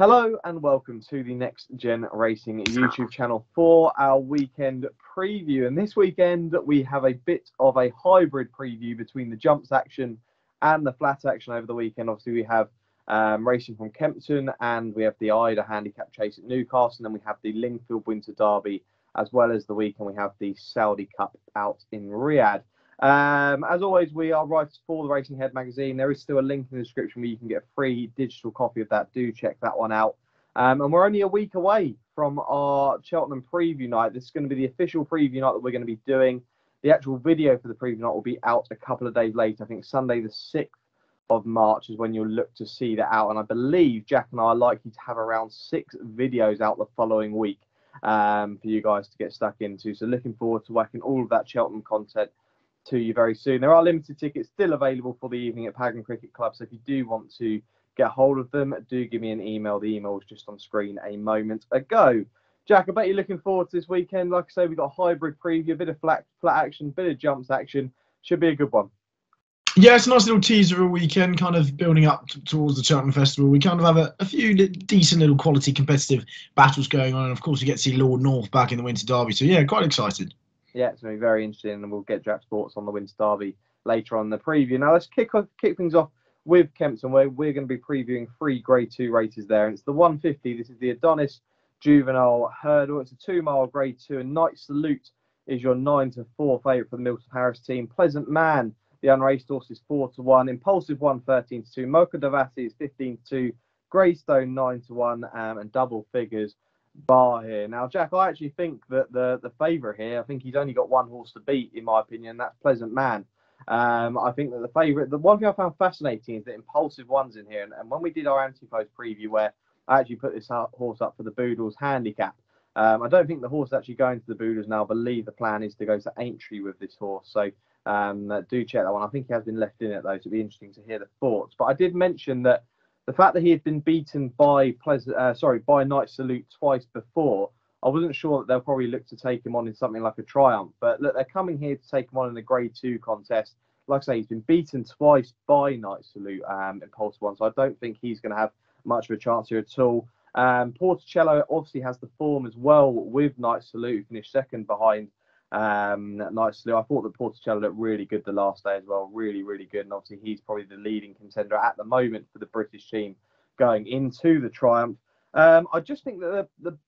Hello and welcome to the Next Gen Racing YouTube channel for our weekend preview. And this weekend we have a bit of a hybrid preview between the jumps action and the flat action over the weekend. Obviously, we have um, racing from Kempton and we have the Eider Handicap Chase at Newcastle, and then we have the Lingfield Winter Derby as well as the weekend we have the Saudi Cup out in Riyadh. Um, as always, we are writers for the Racing Ahead magazine. There is still a link in the description where you can get a free digital copy of that. Do check that one out. Um, and we're only a week away from our Cheltenham preview night. This is going to be the official preview night that we're going to be doing. The actual video for the preview night will be out a couple of days later. I think Sunday the 6th of March is when you'll look to see that out. And I believe Jack and I are likely to have around six videos out the following week um, for you guys to get stuck into. So looking forward to working all of that Cheltenham content to you very soon. There are limited tickets still available for the evening at Pagan Cricket Club. So if you do want to get hold of them, do give me an email. The email was just on screen a moment ago. Jack, I bet you're looking forward to this weekend. Like I say, we've got a hybrid preview, a bit of flat, flat action, a bit of jumps action. Should be a good one. Yeah, it's a nice little teaser of a weekend, kind of building up t- towards the Cheltenham Festival. We kind of have a, a few li- decent little quality competitive battles going on, and of course, we get to see Lord North back in the Winter Derby. So yeah, quite excited. Yeah, it's going to be very interesting, and we'll get Jack's thoughts on the Winter Derby later on the preview. Now let's kick off, kick things off with Kempton, where we're going to be previewing three Grade Two races there, and it's the 150. This is the Adonis Juvenile Hurdle. It's a two-mile Grade Two, and Night Salute is your nine to four favourite for the Milton Harris team. Pleasant Man the unraced horse is 4 to 1. Impulsive 1 13 to 2. Mocha Davasi is 15 to 2. Greystone 9 to 1. Um, and double figures bar here. Now, Jack, I actually think that the, the favourite here, I think he's only got one horse to beat, in my opinion. That's Pleasant Man. Um, I think that the favourite, the one thing I found fascinating is that Impulsive One's in here. And, and when we did our ante-post preview, where I actually put this horse up for the Boodles handicap, um, I don't think the horse is actually going to the Boodles now. I believe the plan is to go to Aintree with this horse. So um, do check that one. I think he has been left in it though, so it'd be interesting to hear the thoughts. But I did mention that the fact that he had been beaten by Pleasant, uh, sorry, by Night Salute twice before, I wasn't sure that they'll probably look to take him on in something like a triumph. But look, they're coming here to take him on in the Grade Two contest. Like I say, he's been beaten twice by Night Salute um, in Pulse One, so I don't think he's going to have much of a chance here at all. Um, Porticello obviously has the form as well with Night Salute, who finished second behind um, nicely. I thought that Porticello looked really good the last day as well. Really, really good. And obviously, he's probably the leading contender at the moment for the British team going into the Triumph. Um, I just think that the, the,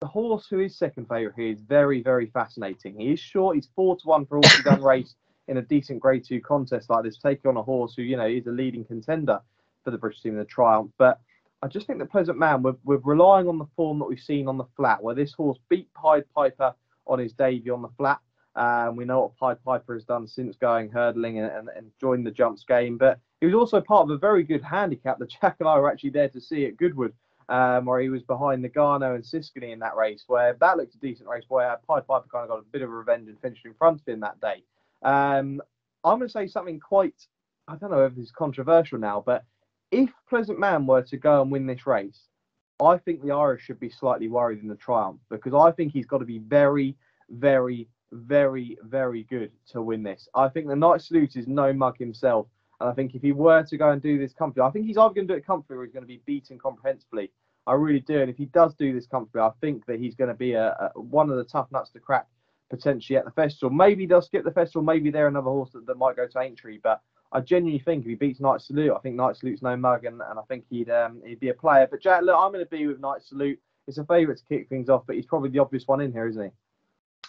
the horse who is second favourite here is very, very fascinating. He is short. He's four to one for all the done race in a decent Grade Two contest like this, taking on a horse who you know is a leading contender for the British team in the Triumph. But I just think that Pleasant Man, we're, we're relying on the form that we've seen on the flat, where this horse beat Pied Piper on his debut on the flat. Um, we know what Pied Piper has done since going hurdling and, and, and joined the jumps game, but he was also part of a very good handicap that Jack and I were actually there to see at Goodwood, um, where he was behind Nagano and Siskany in that race, where that looked a decent race, where Pied Piper kind of got a bit of a revenge and finished in front of him that day. Um, I'm going to say something quite, I don't know if this is controversial now, but if Pleasant Man were to go and win this race, I think the Irish should be slightly worried in the triumph because I think he's got to be very, very, very, very good to win this. I think the Night Salute is no mug himself. And I think if he were to go and do this comfortably, I think he's either going to do it comfortably or he's going to be beaten comprehensively. I really do. And if he does do this comfortably, I think that he's going to be a, a one of the tough nuts to crack potentially at the festival. Maybe they'll skip the festival. Maybe they're another horse that, that might go to Aintree. But I genuinely think if he beats Night Salute, I think Night Salute's no mug, and, and I think he'd um, he'd be a player. But Jack, look, I'm going to be with Night Salute. It's a favourite to kick things off, but he's probably the obvious one in here, isn't he?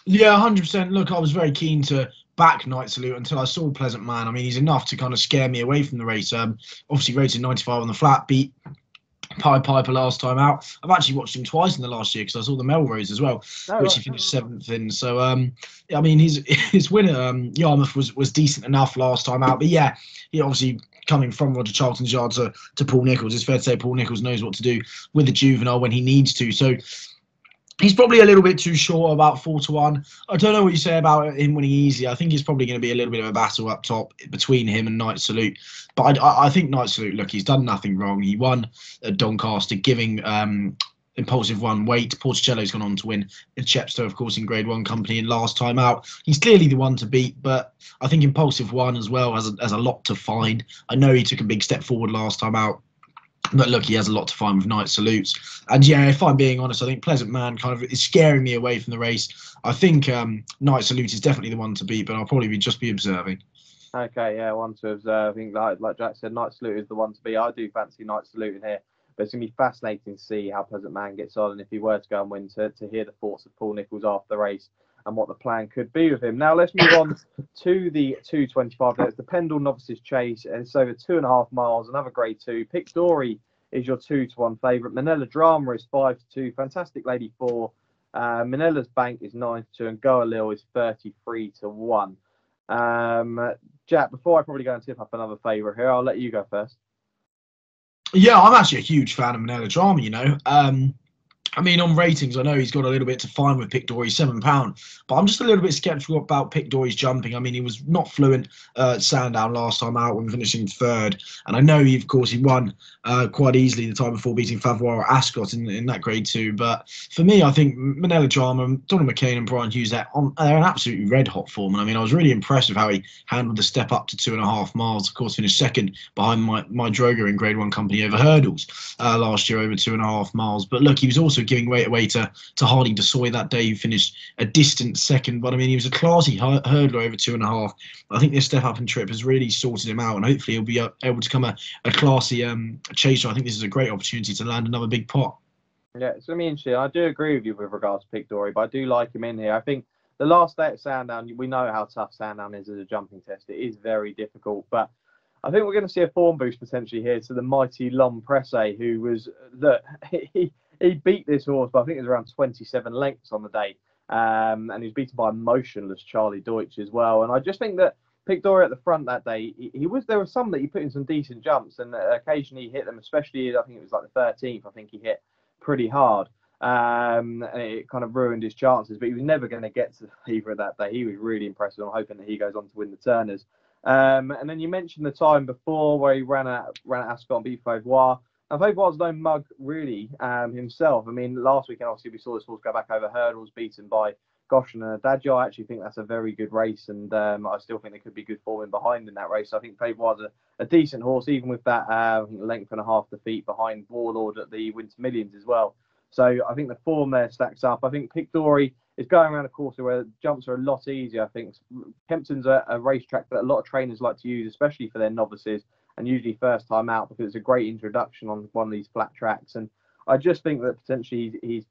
Yeah, hundred percent. Look, I was very keen to back Night Salute until I saw Pleasant Man. I mean, he's enough to kind of scare me away from the race. Um, obviously rated 95 on the flat, beat Pied Piper last time out. I've actually watched him twice in the last year because I saw the Melrose as well, oh, which right. he finished seventh in. So um, I mean, his his winner um, Yarmouth was was decent enough last time out, but yeah, he obviously coming from Roger Charlton's yard to, to Paul Nicholls. It's fair to say Paul Nicholls knows what to do with the juvenile when he needs to. So he's probably a little bit too short, about four to one. I don't know what you say about him winning easy. I think it's probably going to be a little bit of a battle up top between him and Night Salute. But I, I think Night Salute, look, he's done nothing wrong. He won at Doncaster, giving um, Impulsive One weight. Porticello's gone on to win at Chepstow, of course, in Grade One company. And last time out, he's clearly the one to beat. But I think Impulsive One as well has a, has a lot to find. I know he took a big step forward last time out But look, he has a lot to find with night salutes. And yeah, if I'm being honest, I think Pleasant Man kind of is scaring me away from the race. I think um, Night Salute is definitely the one to beat, but I'll probably be just be observing. Okay, yeah, one to observe. I think, like, like Jack said, Night Salute is the one to beat. I do fancy Night Salute in here, but it's going to be fascinating to see how Pleasant Man gets on and if he were to go and win, to, to hear the thoughts of Paul Nicholls after the race and what the plan could be with him. Now, let's move on to the 225. That's the Pendle Novices Chase, and it's over two and a half miles, another grade two. Pic D'Orhy is your two to one favourite. Minella Drama is five to two. Fantastic Lady four. Uh, Manila's Bank is nine to two, and Goa Lil is thirty-three to one. Um, Jack, before I probably go and tip up another favourite here, I'll let you go first. Yeah, I'm actually a huge fan of Minella Drama. You know, um, I mean, on ratings, I know he's got a little bit to find with Pic D'Orhy, seven pound, but I'm just a little bit skeptical about Pic D'Orhy's jumping. I mean, he was not fluent uh, Sandown last time out when finishing third, and I know he, of course, he won uh, quite easily the time before beating Favour Ascot in, in that grade two. But for me, I think Minella Drama, Donald McCain, and Brian Hughes they're, on, they're an absolutely red hot form, and I mean, I was really impressed with how he handled the step up to two and a half miles. Of course, finished second behind my my Drogo in Grade One company over hurdles uh, last year over two and a half miles. But look, he was also giving weight away to to, Hardy Desoy that day, who finished a distant second. But I mean, he was a classy hurdler over two and a half. I think this step up and trip has really sorted him out, and hopefully he'll be able to come a, a classy um, chaser. I think this is a great opportunity to land another big pot. Yeah, it's going to be interesting. I do agree with you with regards to Pic D'Orhy, but I do like him in here. I think the last day at Sandown, we know how tough Sandown is as a jumping test. It is very difficult, but I think we're going to see a form boost potentially here to the mighty L'Homme Presse, who was look he he beat this horse, but I think it was around 27 lengths on the day. Um, and he was beaten by motionless Charlie Deutsch as well. And I just think that Pic D'Orhy at the front that day, he, he, was there were some that he put in some decent jumps, and occasionally he hit them, especially I think it was like the 13th. I think he hit pretty hard. Um, and it kind of ruined his chances, but he was never going to get to the fever that day. He was really impressive. I'm hoping that he goes on to win the Turners. Um, and then you mentioned the time before where he ran at ran at Ascot and beat Fauvoir. I think was no mug really um, himself. I mean, last weekend obviously we saw this horse go back over hurdles, beaten by Goshen and Adagio. I actually think that's a very good race, and um, I still think there could be good form in behind in that race. I think was a, a, decent horse, even with that uh, length and a half defeat behind Warlord at the Winter Millions as well. So I think the form there stacks up. I think Pic D'Orhy is going around a course where jumps are a lot easier. I think Kempton's a, a racetrack that a lot of trainers like to use, especially for their novices and usually first time out because it's a great introduction on one of these flat tracks. And I just think that potentially he's,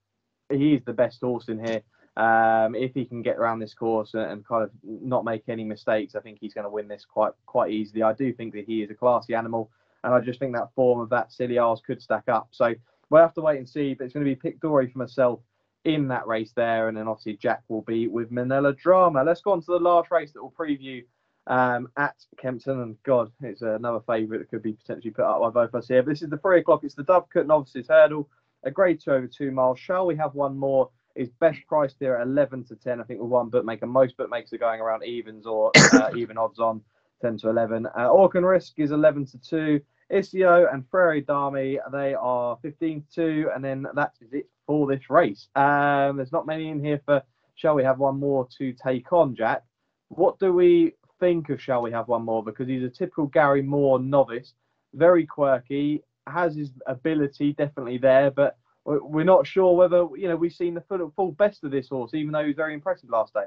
he's the best horse in here. Um, if he can get around this course and, and, kind of not make any mistakes, I think he's going to win this quite quite easily. I do think that he is a classy animal, and I just think that form of that Silly Isles could stack up. So we'll have to wait and see. But it's going to be Pic D'Orhy for myself in that race there, and then obviously Jack will be with Minella Drama. Let's go on to the last race that we'll preview um, at Kempton. And God, it's another favourite that could be potentially put up by both of us here. But this is the three o'clock. It's the Dovecote Novices Hurdle, a grade two over two miles. Shall we have one more? Is best priced here at 11 to 10. I think with one bookmaker, most bookmakers are going around evens or uh, even odds on 10 to 11. Uh, Orkan Risk is 11 to 2. Isio and Frere Dami, they are 15 to 2. And then that is it for this race. Um, there's not many in here for. Shall we have one more to take on, Jack? What do we think of Shall We Have One More because he's a typical Gary Moore novice, very quirky, has his ability definitely there, but we're not sure whether you know we've seen the full, full best of this horse, even though he was very impressive last day.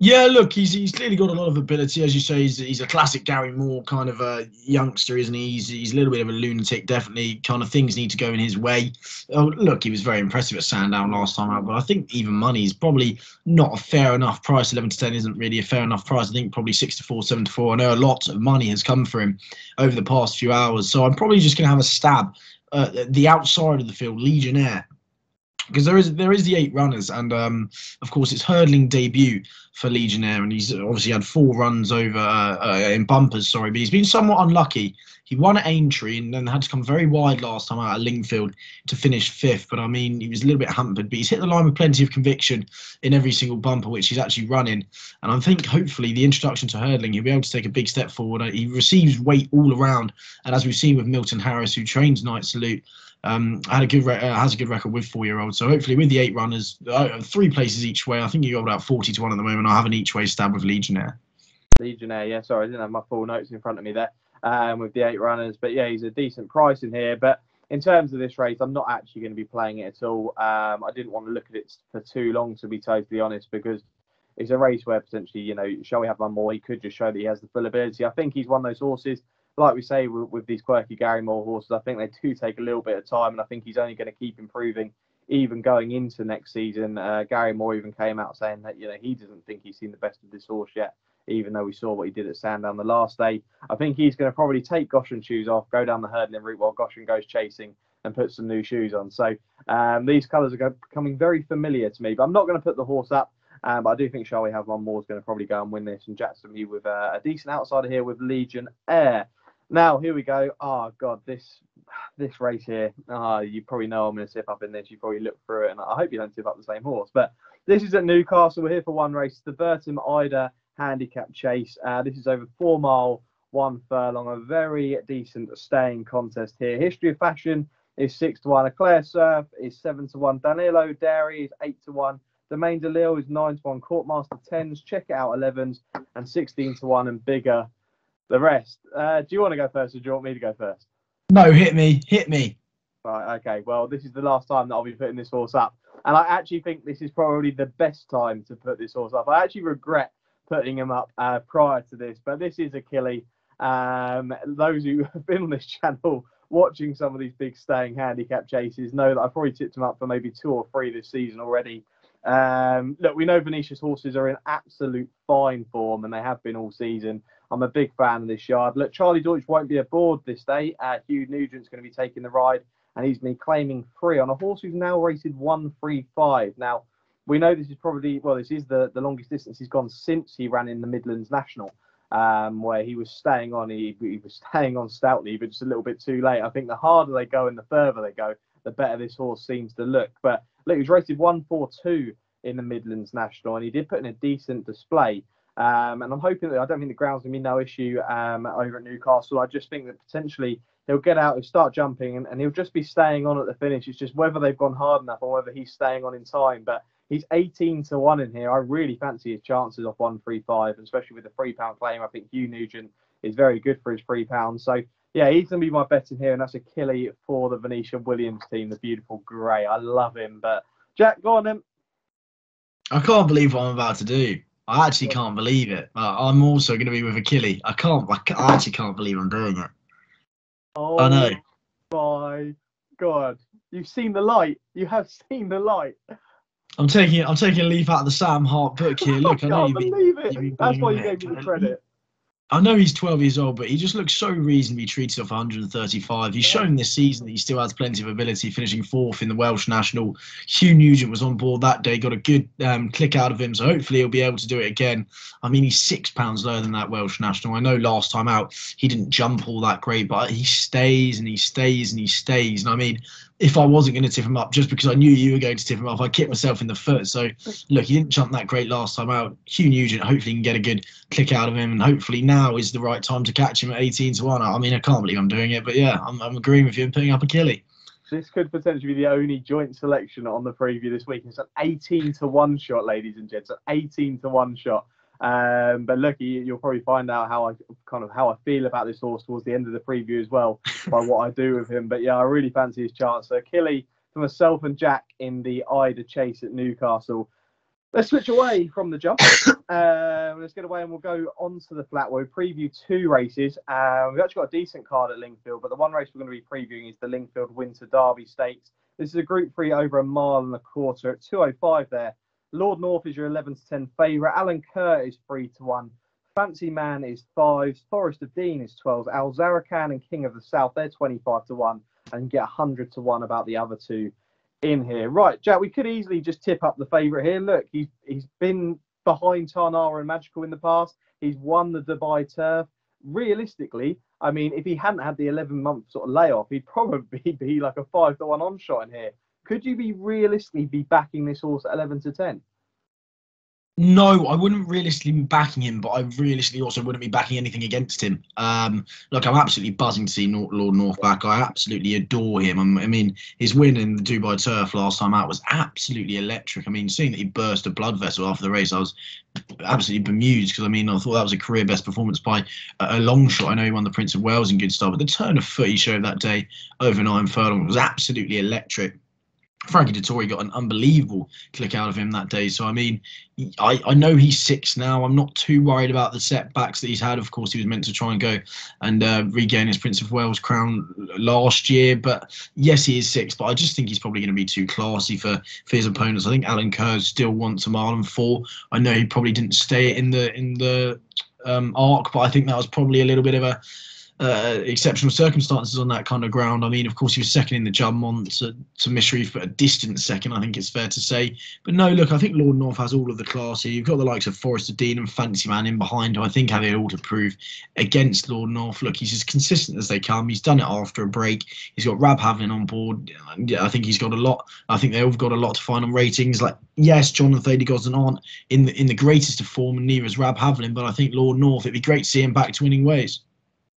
Yeah, look, he's he's clearly got a lot of ability, as you say. He's, he's a classic Gary Moore kind of a youngster, isn't he? He's, he's a little bit of a lunatic, definitely. Kind of things need to go in his way. Oh, look, he was very impressive at Sandown last time out, but I think even money is probably not a fair enough price. Eleven to ten isn't really a fair enough price. I think probably six to four, seven to four. I know a lot of money has come for him over the past few hours, so I'm probably just going to have a stab at the outside of the field, Legionnaire because there is there is the eight runners, and um, of course it's hurdling debut for Legionnaire, and he's obviously had four runs over uh, uh, in bumpers. Sorry, but he's been somewhat unlucky. He won at Aintree and then had to come very wide last time out at Lingfield to finish fifth. But I mean, he was a little bit hampered, but he's hit the line with plenty of conviction in every single bumper which he's actually running. And I think hopefully the introduction to hurdling, he'll be able to take a big step forward. He receives weight all around, and as we've seen with Milton Harris, who trains Night Salute, um, had a good re- uh, has a good record with four year olds. So hopefully with the eight runners, uh, three places each way. I think you got about forty to one at the moment. I have an each way stab with Legionnaire. Legionnaire. Yeah, sorry, I didn't have my full notes in front of me there um, with the eight runners. But yeah, he's a decent price in here. But in terms of this race, I'm not actually going to be playing it at all. Um, I didn't want to look at it for too long, to be totally honest, because it's a race where potentially, you know, shall we have one more? He could just show that he has the full ability. I think he's one of those horses, like we say with, with these quirky Gary Moore horses, I think they do take a little bit of time, and I think he's only going to keep improving even going into next season. Uh, Gary Moore even came out saying that, you know, he doesn't think he's seen the best of this horse yet even though we saw what he did at Sandown the last day. I think he's going to probably take Goshen's shoes off, go down the hurdling route while Goshen goes chasing and put some new shoes on. So um, these colours are becoming very familiar to me, but I'm not going to put the horse up. Um, but I do think Shall We Have One More is going to probably go and win this. And Jackson me with uh, a decent outsider here with Legion Air. Now here we go. Oh god, this this race here. Oh, you probably know I'm going to tip up in this. You probably look through it, and I hope you don't tip up the same horse. But this is at Newcastle. We're here for one race. The Vertem Eider handicap chase. Uh, this is over four mile, one furlong, a very decent staying contest here. History of Fashion is six to one. Eclair Surf is seven to one. Danilo Dairy is eight to one. Domaine de l'Isle is nine to one. Courtmaster tens. Check it out elevens and sixteen to one and bigger. The rest. Uh, do you want to go first, or do you want me to go first? No, hit me, hit me. Right. Okay. Well, this is the last time that I'll be putting this horse up, and I actually think this is probably the best time to put this horse up. I actually regret putting him up uh, prior to this. But this is Achille. Um, those who have been on this channel watching some of these big staying handicap chases know that I've probably tipped him up for maybe two or three this season already. Um, look, we know Venetia's horses are in absolute fine form, and they have been all season. I'm a big fan of this yard. Look, Charlie Deutsch won't be aboard this day. Uh, Hugh Nugent's going to be taking the ride, and he's been claiming free on a horse who's now rated 135. Now, we know this is probably well, this is the, the longest distance he's gone since he ran in the Midlands National, um, where he was staying on. He, he was staying on stoutly, but just a little bit too late. I think the harder they go and the further they go, the better this horse seems to look. But look, he was rated one four two in the Midlands National, and he did put in a decent display. Um, and I'm hoping that I don't think the ground's gonna be no issue um, over at Newcastle. I just think that potentially he'll get out, he'll start jumping, and, and he'll just be staying on at the finish. It's just whether they've gone hard enough or whether he's staying on in time. But He's 18 to 1 in here. I really fancy his chances off 135, especially with the three pound claim. I think Hugh Nugent is very good for his three pounds. So, yeah, he's going to be my bet in here, and that's Achille for the Venetia Williams team, the beautiful grey. I love him. But, Jack, go on then. I can't believe what I'm about to do. I actually can't believe it. Uh, I'm also going to be with Achille. I can't, I, can't, I actually can't believe I'm doing it. Oh, I know. My God. You've seen the light. You have seen the light. I'm taking I'm taking a leaf out of the Sam Hart book here. Look, I, I know you believe it. That's why you gave me the credit. I know he's 12 years old, but he just looks so reasonably treated off 135. He's shown this season that he still has plenty of ability, finishing fourth in the Welsh National. Hugh Nugent was on board that day, got a good um, click out of him, so hopefully he'll be able to do it again. I mean, he's six pounds lower than that Welsh National. I know last time out he didn't jump all that great, but he stays and he stays and he stays. And I mean, if I wasn't going to tip him up just because I knew you were going to tip him up, I kicked myself in the foot. So look, he didn't jump that great last time out. Hugh Nugent hopefully can get a good click out of him, and hopefully now is the right time to catch him at 18 to one. I mean, I can't believe I'm doing it, but yeah, I'm, I'm agreeing with you and putting up Achille. This could potentially be the only joint selection on the preview this week. It's an 18 to one shot, ladies and gents. An 18 to one shot. Um, but look, you'll probably find out how I kind of how I feel about this horse towards the end of the preview as well by what I do with him. But yeah, I really fancy his chance. So Killy for myself and Jack in the Eider chase at Newcastle. Let's switch away from the jump. um, let's get away and we'll go on to the flat where we preview two races. Um, we've actually got a decent card at Lingfield, but the one race we're going to be previewing is the Lingfield Winter Derby Stakes. This is a Group Three over a mile and a quarter at 2:05 there. Lord North is your 11 to 10 favourite. Alan Kerr is 3 to 1. Fancy Man is 5. Forest of Dean is 12. Al Zarakan and King of the South, they're 25 to 1. And get 100 to 1 about the other two in here. Right, Jack, we could easily just tip up the favourite here. Look, he's, he's been behind Tarnawa and Magical in the past. He's won the Dubai turf. Realistically, I mean, if he hadn't had the 11 month sort of layoff, he'd probably be like a 5 to 1 on shot in here could you be realistically be backing this horse at 11 to 10? No, I wouldn't realistically be backing him, but I realistically also wouldn't be backing anything against him. Um, look, I'm absolutely buzzing to see Lord North back. I absolutely adore him. I'm, i mean, his win in the Dubai Turf last time out was absolutely electric. I mean, seeing that he burst a blood vessel after the race, I was absolutely bemused because I mean, I thought that was a career best performance by a, a long shot. I know he won the Prince of Wales in good style, but the turn of foot he showed that day over nine furlongs was absolutely electric. Frankie Dettori got an unbelievable click out of him that day. So I mean, I, I know he's six now. I'm not too worried about the setbacks that he's had. Of course, he was meant to try and go and uh, regain his Prince of Wales crown last year. But yes, he is six. But I just think he's probably going to be too classy for, for his opponents. I think Alenquer still wants a mile and four. I know he probably didn't stay in the in the um, arc, but I think that was probably a little bit of a uh, exceptional circumstances on that kind of ground. I mean, of course, he was second in the Juddmonte to, to Mishriff, but a distant second, I think it's fair to say. But no, look, I think Lord North has all of the class here. You've got the likes of Forester Dean and Fancyman in behind, who I think have it all to prove against Lord North. Look, he's as consistent as they come. He's done it after a break. He's got Rab Havlin on board. I think he's got a lot. I think they've got a lot to find on ratings. Like, yes, John and Thady Gosden aren't in the in the greatest of form, and neither is Rab Havlin. But I think Lord North, it'd be great to see him back to winning ways.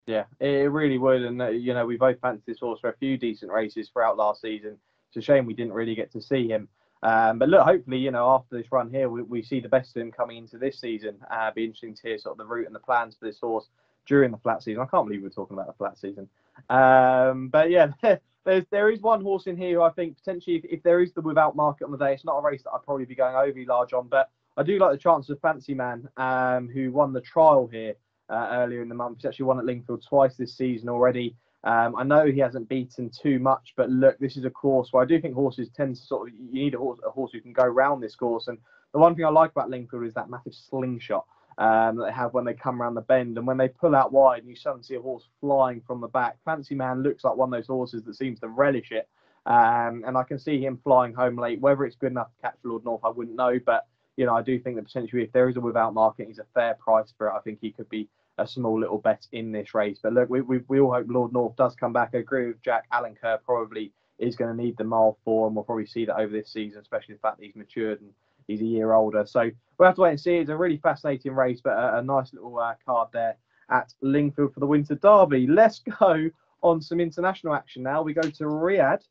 Yeah, it really would. And, uh, you know, we both fancied this horse for a few decent races throughout last season. It's a shame we didn't really get to see him. Um, but look, hopefully, you know, after this run here, we, we see the best of him coming into this season. Uh, be interesting to hear sort of the route and the plans for this horse during the flat season. I can't believe we're talking about the flat season. Um, but yeah, there's there is one horse in here who I think potentially, if, if, there is the without market on the day, it's not a race that I'd probably be going overly large on. But I do like the chances of Fancyman, um, who won the trial here uh, earlier in the month. He's actually won at Lingfield twice this season already. Um, I know he hasn't beaten too much, but look, this is a course where I do think horses tend to sort of you need a horse, a horse who can go round this course. And the one thing I like about Lingfield is that massive slingshot um, that they have when they come around the bend, and when they pull out wide, and you suddenly see a horse flying from the back. Fancy Man looks like one of those horses that seems to relish it, um, and I can see him flying home late. Whether it's good enough to catch Lord North, I wouldn't know, but you know I do think that potentially if there is a without market, he's a fair price for it. I think he could be a small little bet in this race. But look, we, we, we all hope Lord North does come back. I agree with Jack. Alenquer probably is going to need the mile four, and we'll probably see that over this season, especially the fact that he's matured and he's a year older. So we'll have to wait and see. It's a really fascinating race, but a, a nice little uh, card there at Lingfield for the Winter Derby. Let's go on some international action now. We go to Riyadh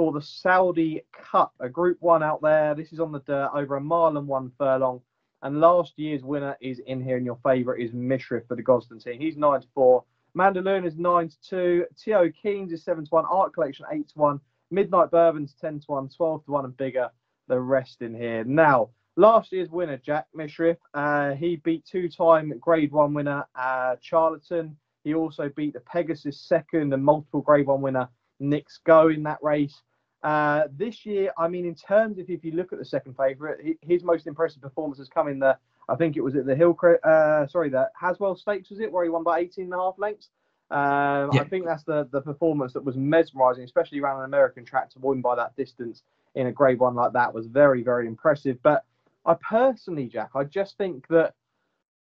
for the Saudi Cup, a Group One out there. This is on the dirt over a mile and one furlong. And last year's winner is in here, and your favourite is Mishriff for the Gosden team. He's 9 to 4. Mandaloun is 9 to 2. T.O. Keynes is 7 to 1. Art Collection 8 to 1. Midnight Bourbon's 10 to 1. 12 to 1 and bigger. The rest in here. Now, last year's winner, Jack Mishriff, uh, he beat two time Grade 1 winner uh, Charlatan. He also beat the Pegasus second and multiple Grade 1 winner Knicks Go in that race. Uh, this year, I mean, in terms of if you look at the second favourite, his most impressive performance has come in the, I think it was at the Hill, uh, sorry, the Haskell Stakes, was it, where he won by 18 and a half lengths? Um, yeah. I think that's the, the performance that was mesmerising, especially around an American track to win by that distance in a grade one like that was very, very impressive. But I personally, Jack, I just think that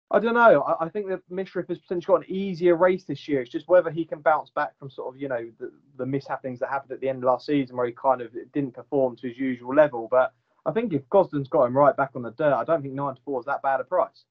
I don't know. I, I think that Mishriff has potentially got an easier race this year. It's just whether he can bounce back from sort of, you know, the, the mishappenings that happened at the end of last season where he kind of didn't perform to his usual level. But I think if Gosden's got him right back on the dirt, I don't think 9 to 4 is that bad a price.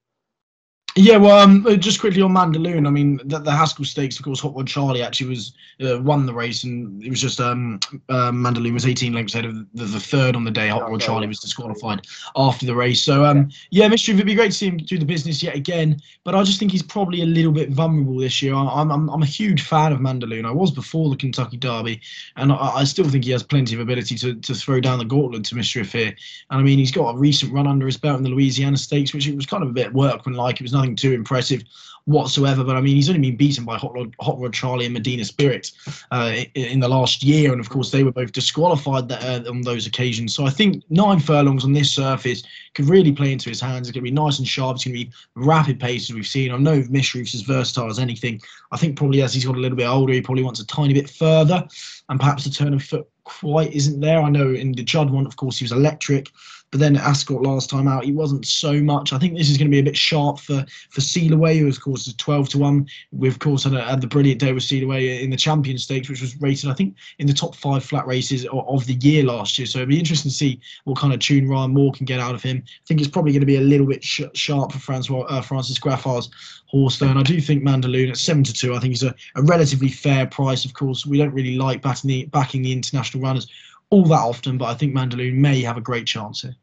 Yeah, well, um, uh, just quickly on Mandaloun. I mean, the, the, Haskell Stakes, of course, Hot Rod Charlie actually was uh, won the race, and it was just um, uh, Mandaloun was 18 lengths ahead of the, the third on the day. Hot Rod Charlie was disqualified after the race. So, um, yeah, Mystery, it'd be great to see him do the business yet again, but I just think he's probably a little bit vulnerable this year. I'm, I'm, I'm a huge fan of Mandaloun. I was before the Kentucky Derby, and I, I, still think he has plenty of ability to, to throw down the gauntlet to Mystery here. And I mean, he's got a recent run under his belt in the Louisiana Stakes, which it was kind of a bit workmanlike. It was nothing too impressive whatsoever. But I mean, he's only been beaten by Hot Rod, Hot Rod Charlie and Medina Spirit uh, in, in, the last year, and of course they were both disqualified that, uh, on those occasions. So I think nine furlongs on this surface could really play into his hands. It's going to be nice and sharp. It's going to be rapid pace as we've seen. I know Mishriff's as versatile as anything. I think probably as he's got a little bit older, he probably wants a tiny bit further, and perhaps the turn of foot quite isn't there. I know in the Judd one, of course, he was electric. But then Ascot last time out, he wasn't so much. I think this is going to be a bit sharp for for Sealiway, who of course is 12 to one. We of course had, a, had the brilliant day with Sealiway in the Champion Stakes, which was rated I think in the top five flat races of, the year last year. So it'll be interesting to see what kind of tune Ryan Moore can get out of him. I think it's probably going to be a little bit sh- sharp for Francois uh, Francis Graffard's horse though, and I do think Mandaloun at seven to two. I think is a, a relatively fair price. Of course, we don't really like the backing the international runners all that often, but I think Mandaloun may have a great chance here.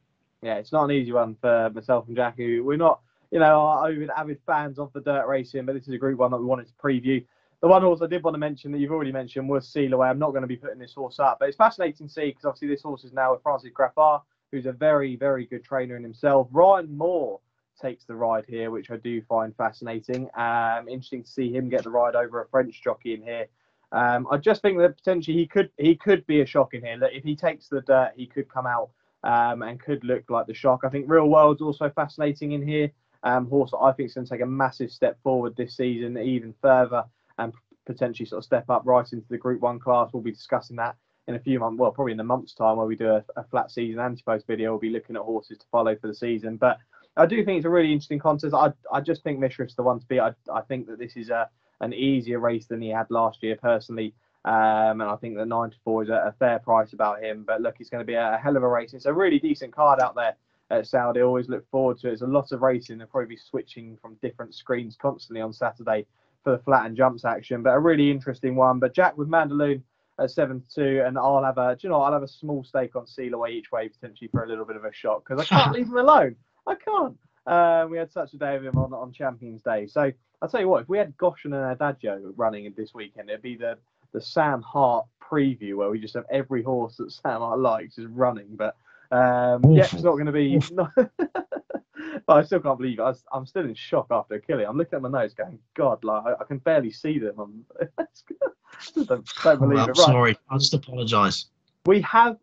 Yeah, it's not an easy one for myself and Jack, who we're not, you know, avid, avid fans of the dirt racing, but this is a group one that we wanted to preview. The one horse I did want to mention that you've already mentioned was Sealiway. I'm not going to be putting this horse up, but it's fascinating to see because obviously this horse is now with Francis Graffard, who's a very, very good trainer in himself. Ryan Moore takes the ride here, which I do find fascinating. Um, interesting to see him get the ride over a French jockey in here. Um, I just think that potentially he could he could be a shock in here. That if he takes the dirt, he could come out um, and could look like the shock. I think Real World's also fascinating in here. Um, horse I think is going to take a massive step forward this season, even further, and potentially sort of step up right into the Group One class. We'll be discussing that in a few months, well, probably in a month's time, where we do a, a flat season ante-post video. We'll be looking at horses to follow for the season, but I do think it's a really interesting contest. I, I just think Mishriff's the one to beat. I, I think that this is a an easier race than he had last year personally. Um, and I think that 94 is a, a, fair price about him. But look, it's going to be a, a, hell of a race. It's a really decent card out there at Saudi. Always look forward to it. There's a lot of racing. They'll probably be switching from different screens constantly on Saturday for the flat and jumps action. But a really interesting one. But Jack with Mandaloun at 7 2, and I'll have a, do you know, I'll have a small stake on Sealiway each way potentially for a little bit of a shock because I can't leave him alone. I can't. Uh, we had such a day of him on, on Champions Day. So I'll tell you what, if we had Goshen and Adagio running this weekend, it'd be the, the Sam Hart preview where we just have every horse that Sam Hart likes is running. But um, yeah, it's not going to be. but I still can't believe it. I am still in shock after killing. I'm looking at my notes going, God, like I, I can barely see them. I'm, don't, don't believe oh, it. Right. Sorry, I'll just apologise. We have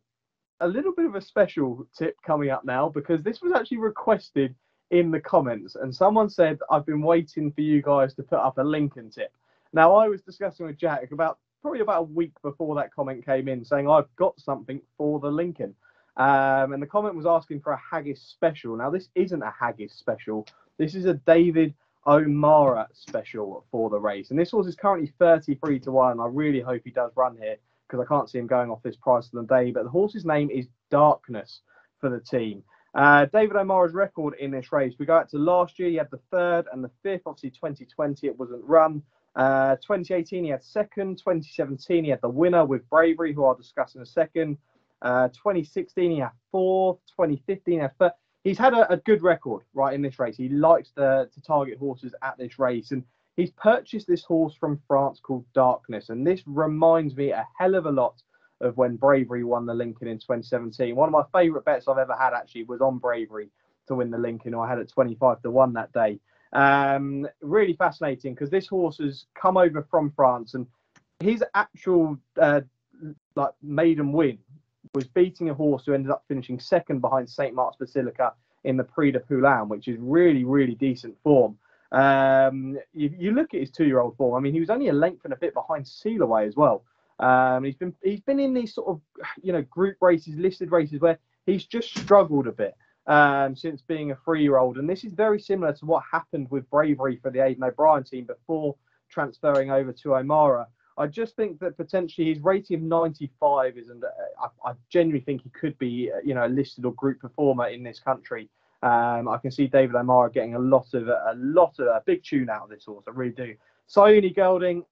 a little bit of a special tip coming up now because this was actually requested in the comments, and someone said, I've been waiting for you guys to put up a Lincoln tip. Now, I was discussing with Jack about probably about a week before that comment came in saying, I've got something for the Lincoln. Um, and the comment was asking for a haggis special. Now, this isn't a haggis special, this is a David O'Meara special for the race. And this horse is currently 33 to 1. I really hope he does run here because I can't see him going off this price of the day. But the horse's name is Darkness for the team. Uh, David O'Meara's record in this race, we go out to last year, he had the third and the fifth. Obviously, 2020 it wasn't run. Uh, 2018 he had second. 2017 he had the winner with Bravery, who I'll discuss in a second. Uh, 2016 he had fourth. 2015 he had third. He's had a, a, good record right in this race. He likes to target horses at this race, and he's purchased this horse from France called Darkness, and this reminds me a hell of a lot of when Bravery won the Lincoln in 2017. One of my favourite bets I've ever had actually was on Bravery to win the Lincoln. I had it 25 to 1 that day. Um, really fascinating because this horse has come over from France and his actual uh, like maiden win was beating a horse who ended up finishing second behind St. Mark's Basilica in the Prix de Poulain, which is really, really decent form. Um, you, you, look at his two-year-old form. I mean, he was only a length and a bit behind Sealiway as well. Um, he's been he's been in these sort of you know group races, listed races where he's just struggled a bit um, since being a three-year-old, and this is very similar to what happened with Bravery for the Aidan O'Brien team before transferring over to O'Meara. I just think that potentially his rating of 95 is, and I, I genuinely think he could be, you know, a listed or group performer in this country. Um, I can see David O'Meara getting a lot of a lot of a big tune out of this horse. I really do. Sione Gelding,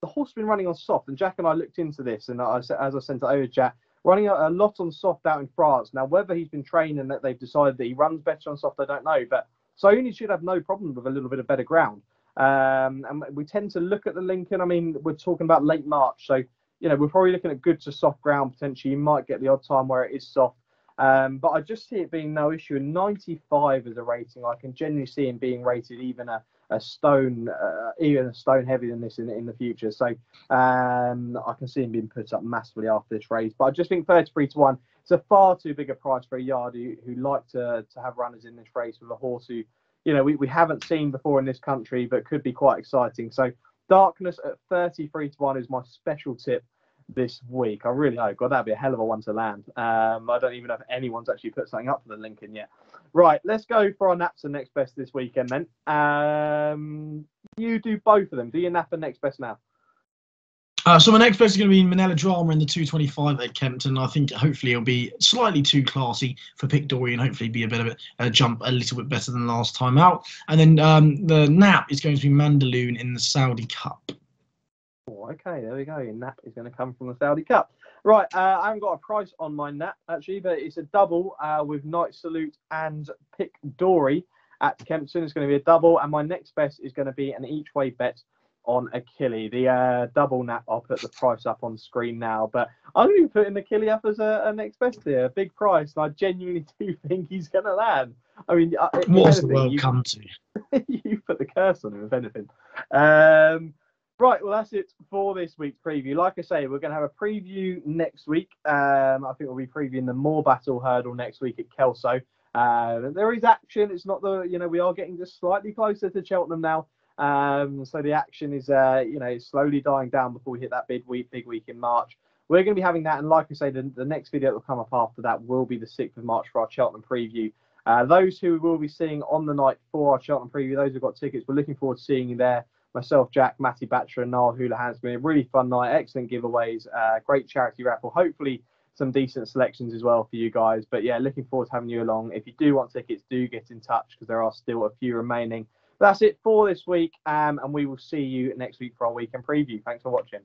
the horse has been running on soft, and Jack and I looked into this, and I, as I sent it over Jack, running a, lot on soft out in France. Now, whether he's been trained and that they've decided that he runs better on soft, I don't know. But Sione should have no problem with a little bit of better ground. Um, and we tend to look at the Lincoln. I mean, we're talking about late March, so you know we're probably looking at good to soft ground potentially. You might get the odd time where it is soft, um, but I just see it being no issue. And 95 as a rating, I can genuinely see him being rated even a a stone, uh, even a stone heavier than this in, in the future. So um, I can see him being put up massively after this race. But I just think 33 to 1, it's a far too big a price for a yard who, who like to, to have runners in this race with a horse who, you know, we, we haven't seen before in this country, but could be quite exciting. So Darkness at 33 to 1 is my special tip this week. I really hope. God, that'd be a hell of a one to land. Um, I don't even know if anyone's actually put something up for the Lincoln yet. Right, let's go for our naps and next best this weekend then. Um, you do both of them. Do your nap and next best now. Uh, so my next best is going to be Minella Drama in the 225 at Kempton. I think hopefully it'll be slightly too classy for Pic D'Orhy and hopefully be a bit of a, a, jump a little bit better than last time out. And then um, the nap is going to be Mandaloun in the Saudi Cup. Okay, there we go. Your nap is going to come from the Saudi Cup. Right, uh, I haven't got a price on my nap actually, but it's a double uh, with Night Salute and Pic D'Orhy at Kempton. It's going to be a double, and my next best is going to be an each way bet on Achille. The uh, double nap, I'll put the price up on screen now, but I'm going to be putting Achille up as a, a next best here, a big price, and I genuinely do think he's going to land. I mean, uh, what's the world you, come to? you put the curse on him, if anything. Um, right, well, that's it for this week's preview. Like I say, we're going to have a preview next week. Um, I think we'll be previewing the Morebattle Hurdle next week at Kelso. Uh, there is action. It's not the, you know, we are getting just slightly closer to Cheltenham now. Um, so the action is, uh, you know, slowly dying down before we hit that big week, big week in March. We're going to be having that, and like I say, the, the next video that will come up after that will be the 6th of March for our Cheltenham preview. Uh, those who will be seeing on the night for our Cheltenham preview, those who've got tickets, we're looking forward to seeing you there. Myself, Jack, Matty Batcher, and Niall Houlihan. It's been a really fun night, excellent giveaways, uh, great charity raffle. Hopefully, some decent selections as well for you guys. But yeah, looking forward to having you along. If you do want tickets, do get in touch because there are still a few remaining that's it for this week, um, and we will see you next week for our weekend preview. Thanks for watching.